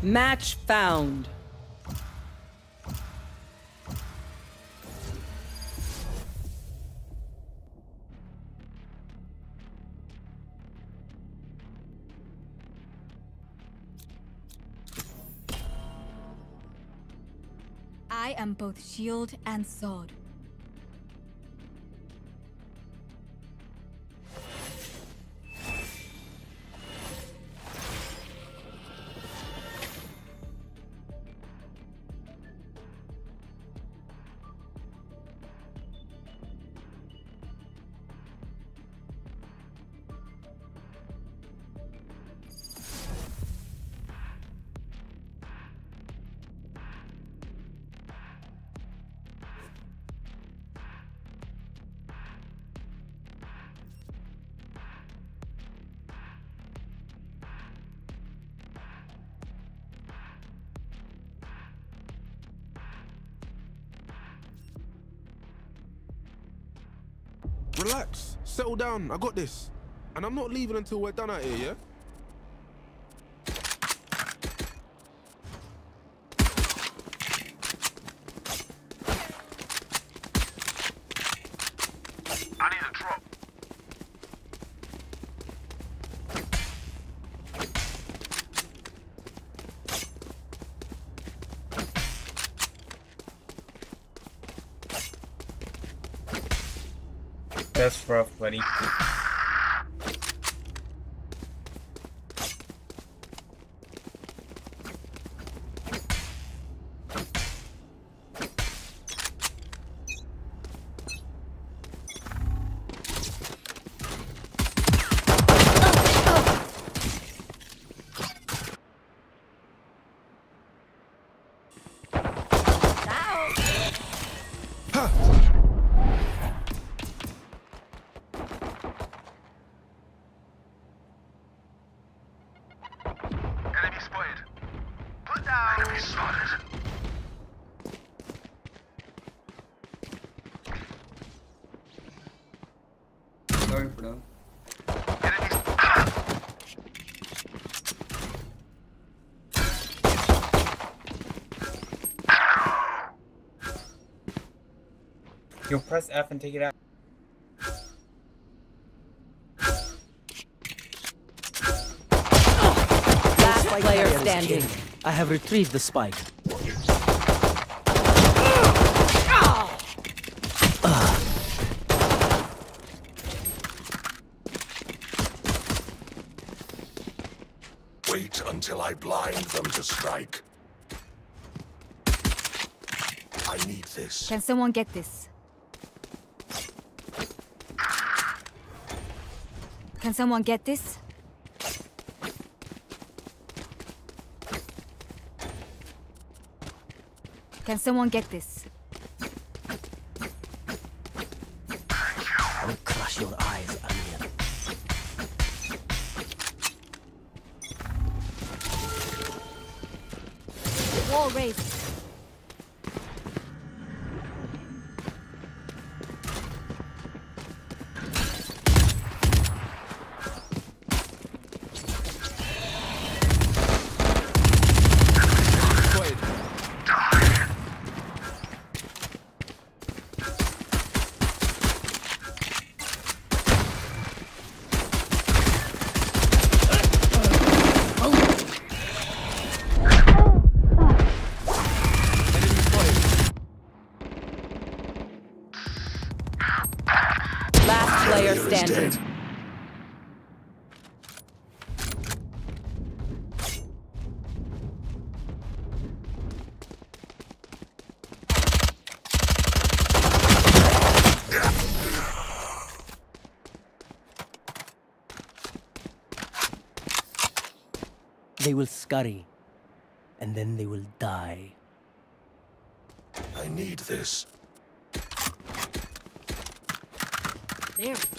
Match found. I am both shield and sword. Relax. Settle down. I got this. And I'm not leaving until we're done out here, yeah? That's rough, buddy. Yo, press F and take it out. Last player standing. I have retrieved the spike. Wait until I blind them to strike. I need this. Can someone get this? Can someone get this? Can someone get this? Will scurry, and then they will die. I need this. There.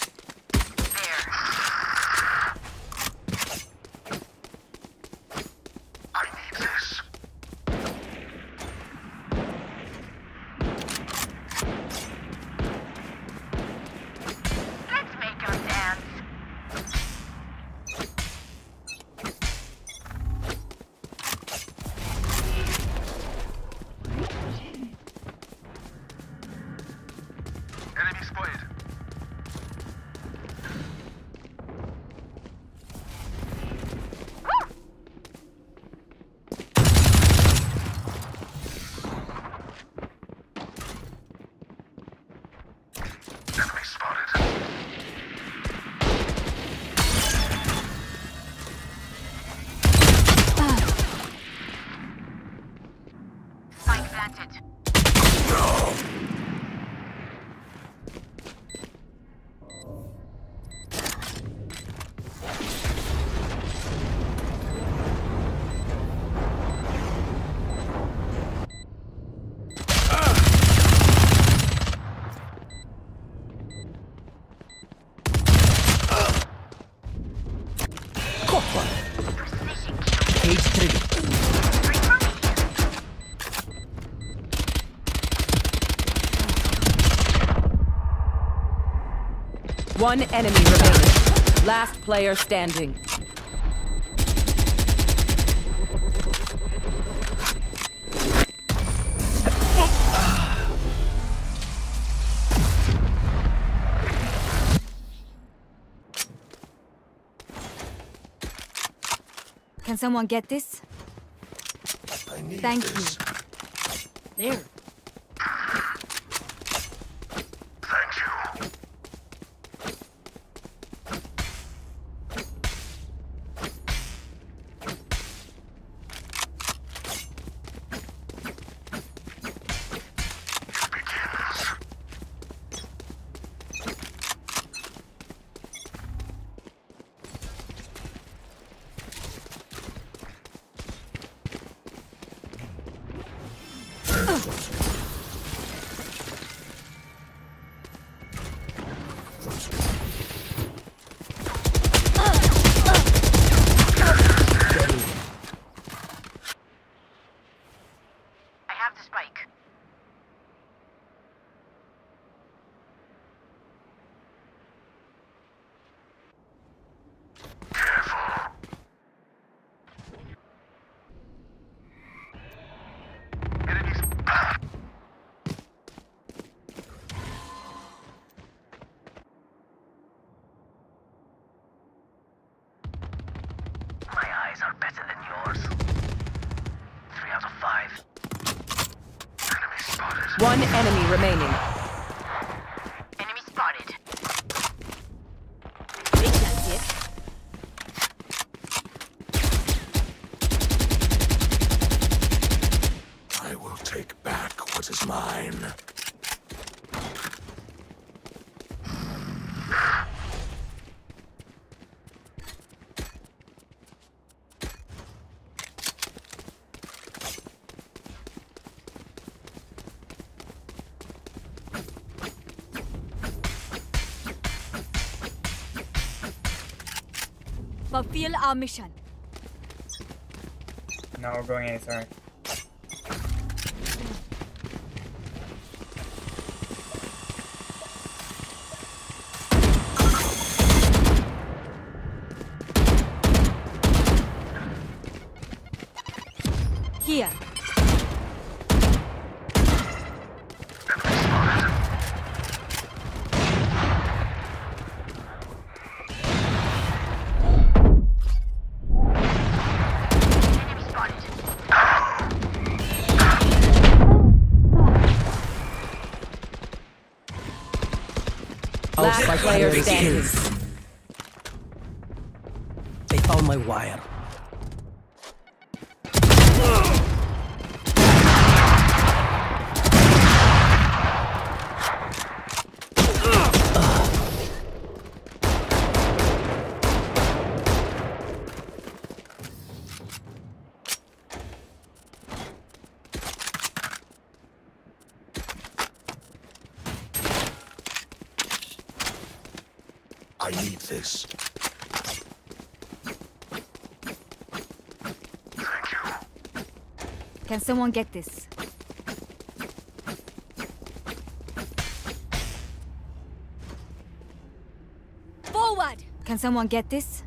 One enemy remaining. Last player standing. Can someone get this? I need Thank this. you. There. Remaining. Enemy spotted. Think that's it. I will take back what is mine. Fulfill our mission. Now we're going A. Last player standing. They found my wire. I need this. Thank you. Can someone get this? Forward! Can someone get this?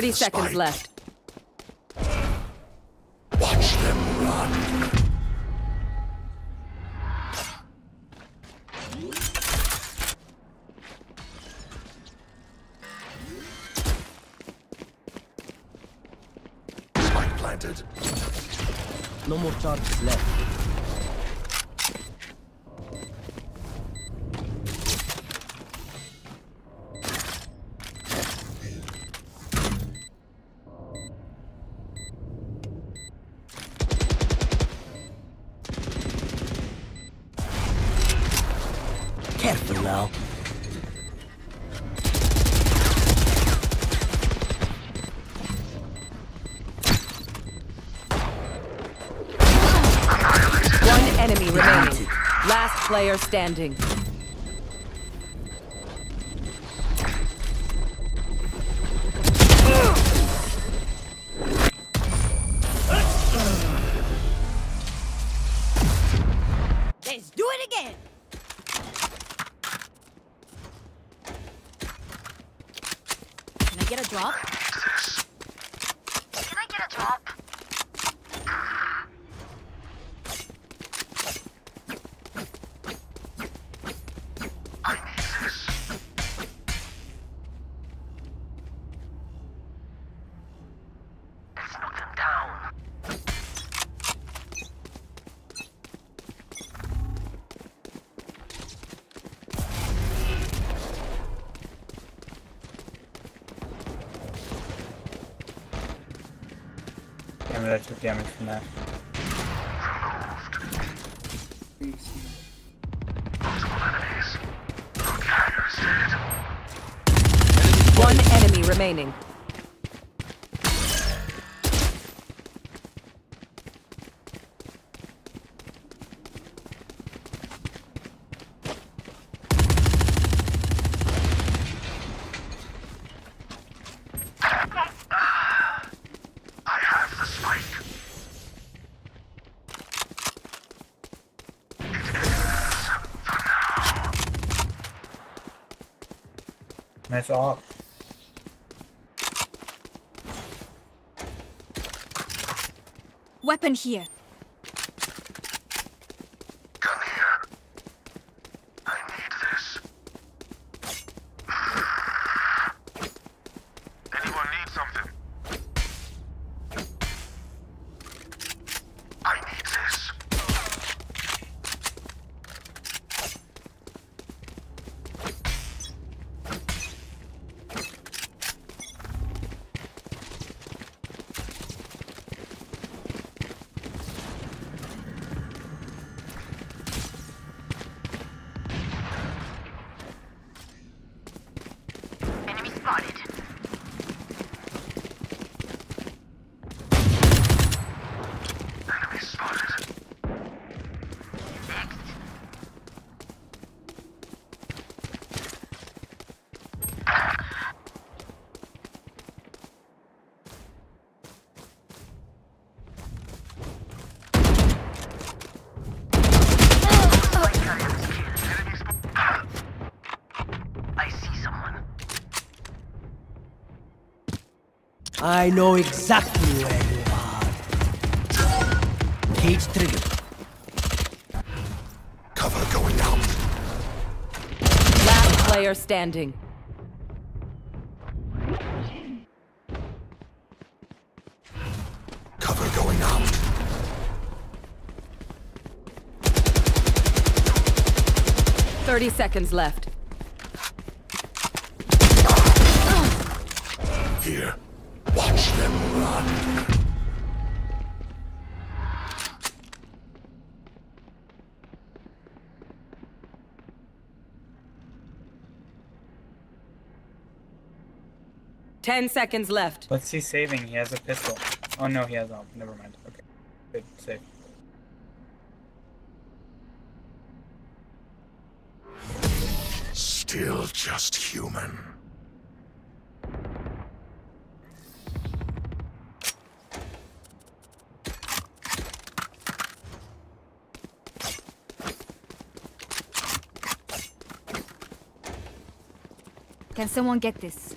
30 seconds spike. left. Watch them run. Spike planted. No more charges left. Player standing. Let's do it again. Can I get a drop? Took damage from that. One enemy remaining. Nice off. Weapon here. Gun here. I need this. Anyone need something? I need this. Enemy spotted. I know exactly where you are. Cage trigger. Cover going out. Last player standing. Cover going out. Thirty seconds left. Here. Watch them run. Ten seconds left. What's he saving? He has a pistol. Oh no, he has um. Never mind. Okay, good save. Still just human. Can someone get this?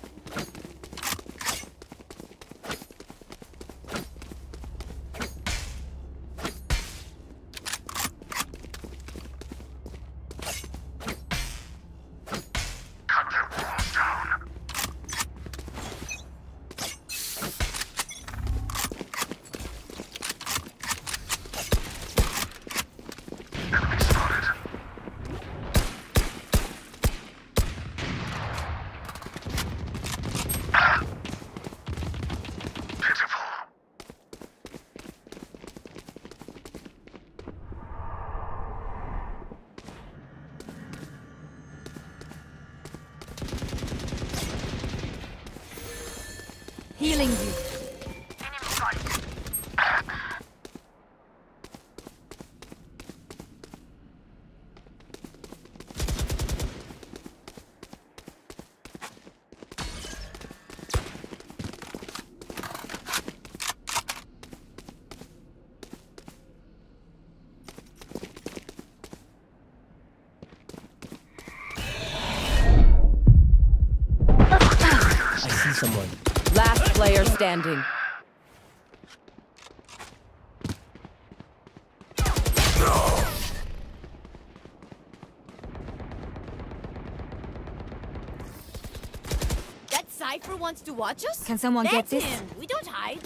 Healing you. Enemy spotted. I see someone. Standing. That Cypher wants to watch us? Can someone get That's this? him. We don't hide.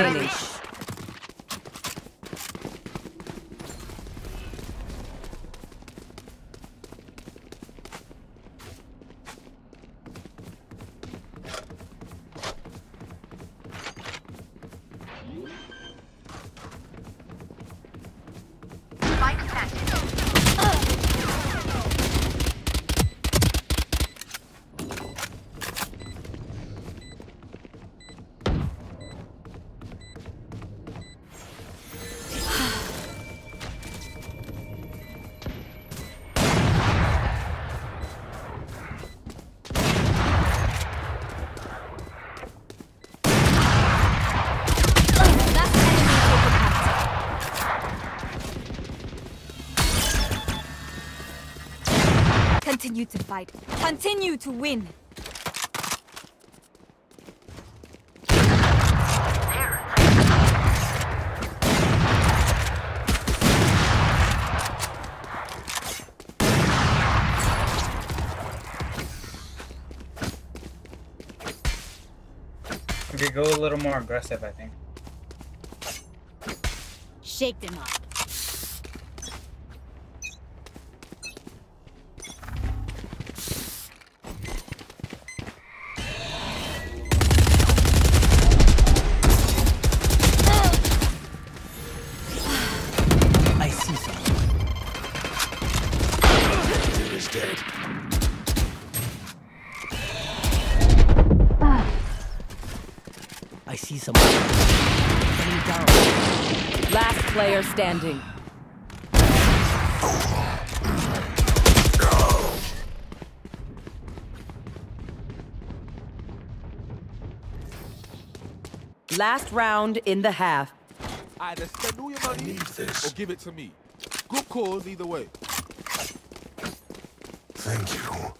Enemy Continue to fight. Continue to win. We could go a little more aggressive, I think. Shake them up. Standing. Last round in the half. Either spend all your money or give it to me. Good cause either way. Thank you.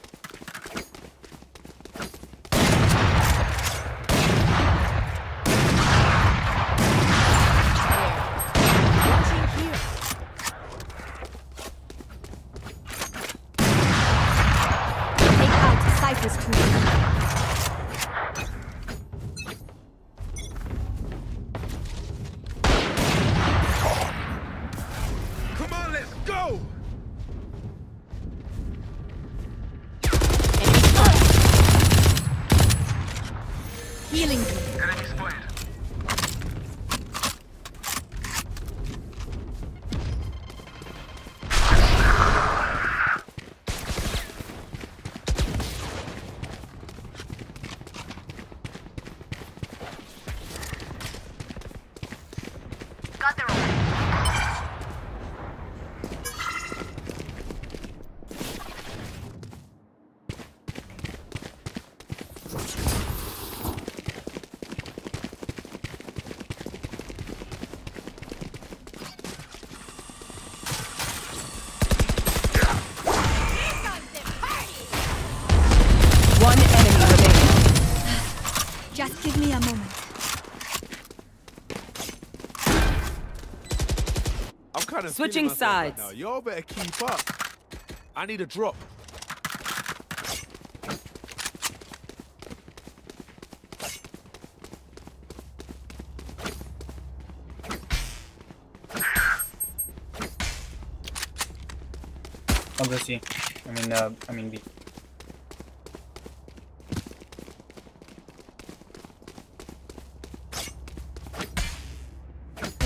Got their own. One enemy remaining. Just give me a moment. I'm kind of Switching sides. now. Y'all better keep up. I need a drop. I'll go see. I mean, uh, I mean B.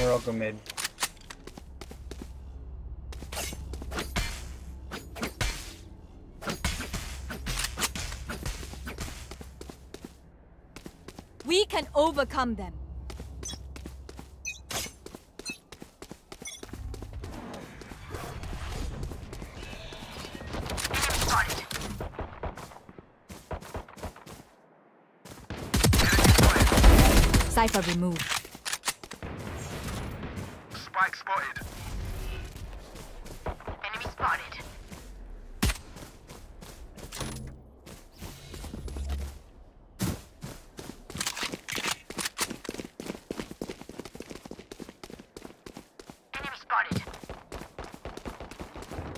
Or I'll go mid. Can overcome them. Cypher removed.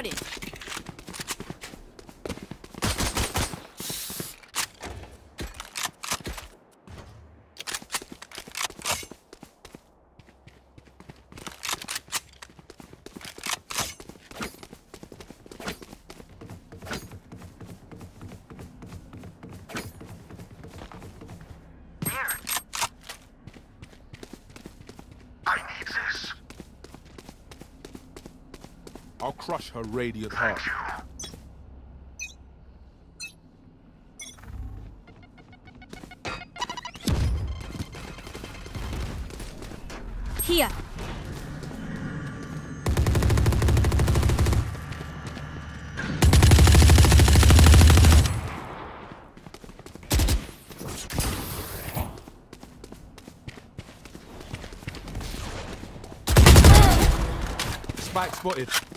spotted. Her radiant heart. Here. Spike spotted.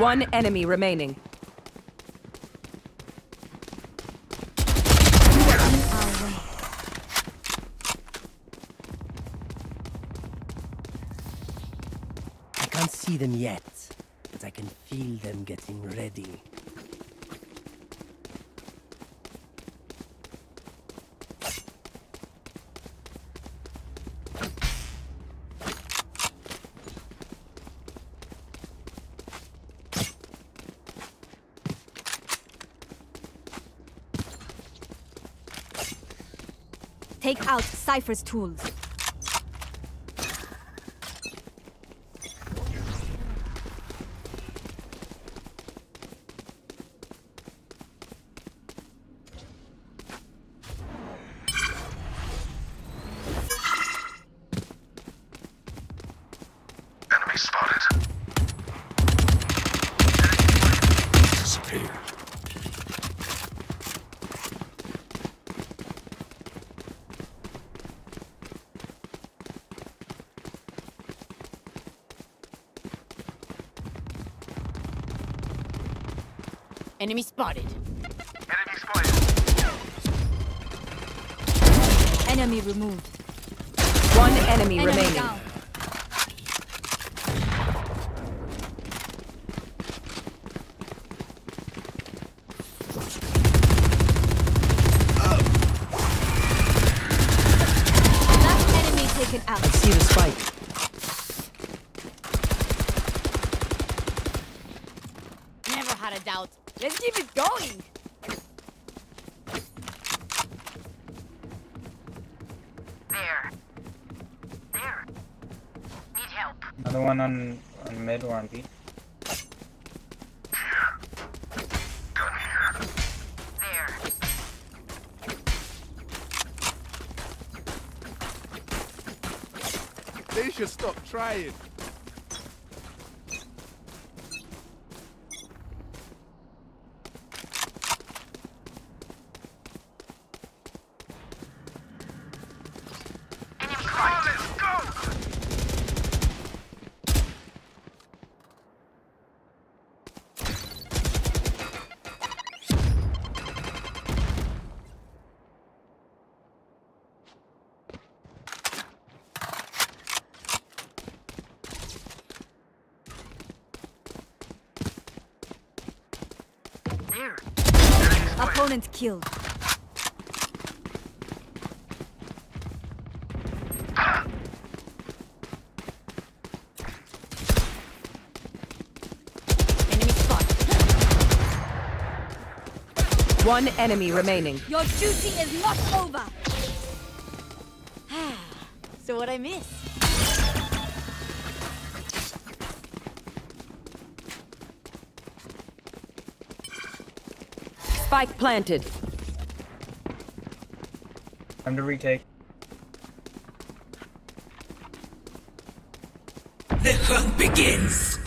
One enemy remaining. I can't see them yet, but I can feel them getting ready. Take out Cypher's tools. Enemy spotted. Enemy spotted. Enemy removed. One enemy, Enemy remaining. down. Last enemy taken out. I see the spike. Never had a doubt. Let's keep it going. There. There. Need help. Another one on, on mid or on B. There. They should stop trying. Enemy spotted. Let's go! There. Opponent killed. Enemy spotted. One enemy remaining. Your duty is not over. So what I miss? Spike planted. Time to retake. The hunt begins.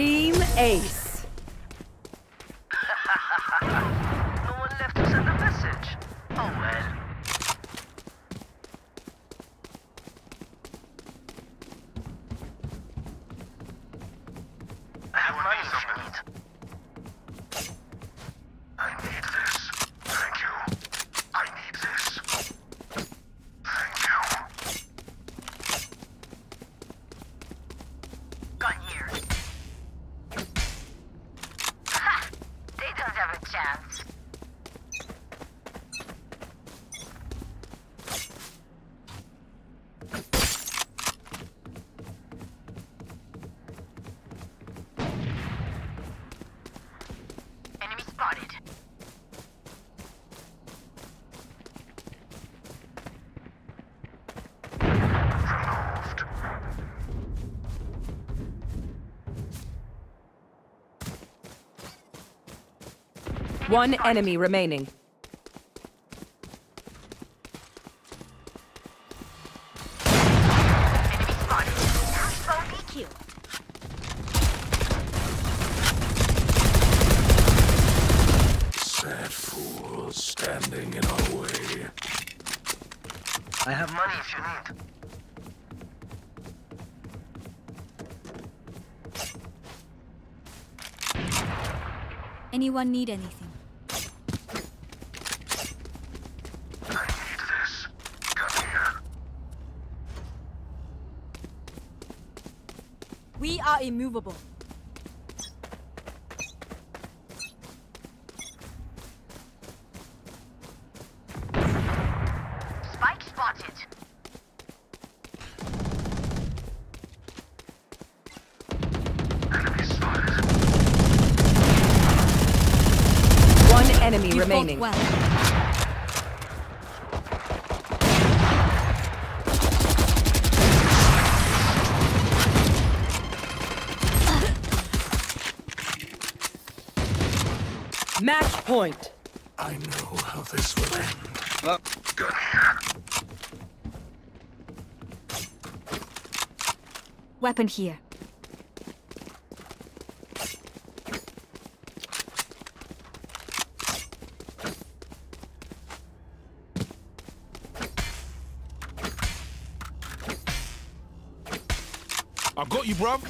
Team Ace. One enemy remaining. Enemy spotted. Crossbow DQ. Sad fools standing in our way. I have money if you need. Anyone need anything? I need this. Come here. We are immovable. Spike spotted. Enemy spotted. One enemy You remaining. well. Match point. I know how this will end. Look. Gun. Weapon here. I got you, bruv.